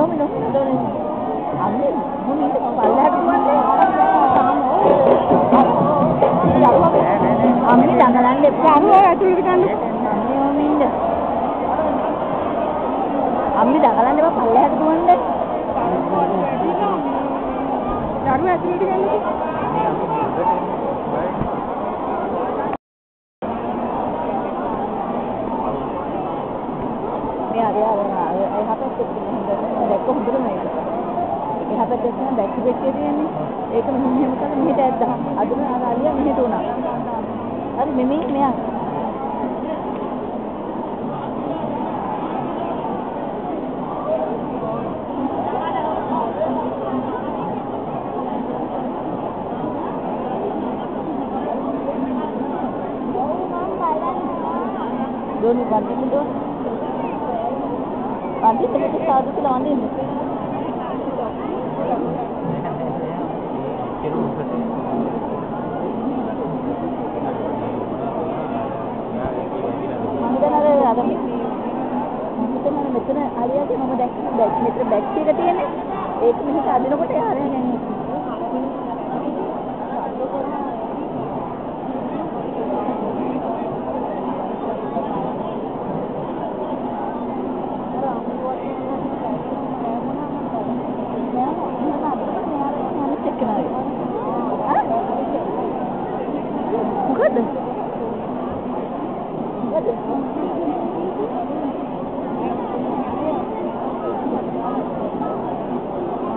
đúng đúng tôi ẩn muốn nghĩ được phải là đúng anh අම්මි දඟලන්න එපා අම්මෝ ඇතුළේ ගන්න අම්මෝ ඉන්න අම්මි දඟලන්න එපා පල්ලෙහාට දුවන්න දරුවා ඇතුළේ ගන්න මේ අර අර එහා පැත්තේ තියෙන දැක්ක හොඳට මේක. එහා පැත්තේ තියෙන බැක්ටි බෙක්ටිය තියෙන්නේ. ඒක මෙහෙම මෙහෙම කරලා මෙහෙට ඇද්දා. අදම අර අලියා මෙහෙට උනා. හරි මෙමේ මෙයා. දෝනි වන්දින්න දෝ. වන්දින්න මෙතන සාදු කියලා වන්දින්න. මම දැන් අර අර මෙතන අර මෙතන අලියාගේ මම දැක්ක බැක් මෙතන බැක් එක තියෙන්නේ. ඒක මෙහෙට අදිනකොට එයා අරගෙන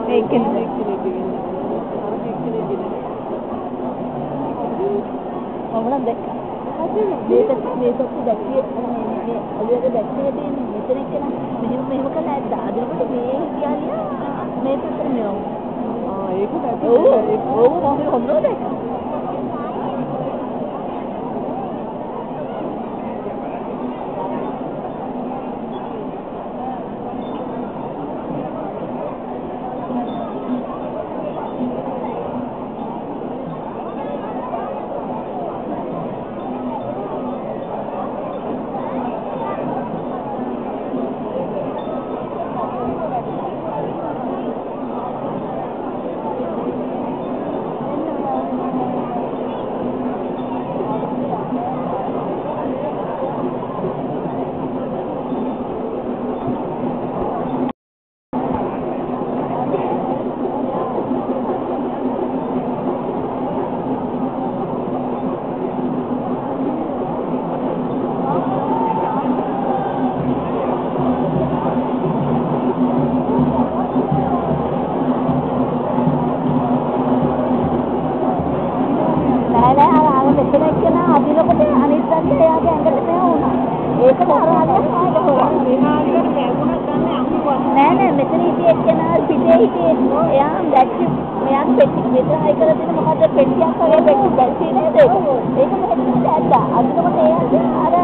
ඒකෙන් මම නම් දැක්කා. මේක මේක දැක්කේ මේ ඔලියක දැක්කේ තියෙන්නේ මෙතන කියන මෙහෙම මෙහෙම කරලා ඇද්දා. අදනකොට මේ කියන්නේ මේ පැත්තට නෙවෙයි. ආ ඒක ඔව් ඔව් මම හොඳට දැක්කා. අනිත් පැත්තේ එයාගේ ඇඟට මෙහෙම වුණා. ඒකට අර අලියා කාට හොරන් විනාඩියකට ලැබුණත් ගන්න අමුවත් නෑ නෑ. මෙතන හිටියේ එක්කන පිටේ හිටියේ. එයා දැක්කේ මෙයා පෙට්ටි මෙතන අය කරලා තියෙන මොකද්ද? පෙට්ටියක් වගේ පෙට්ටි දැක්කේ නේද? ඒක? ඒක මෙහෙට ඇද්දා අදිනකොට එයාගේ අර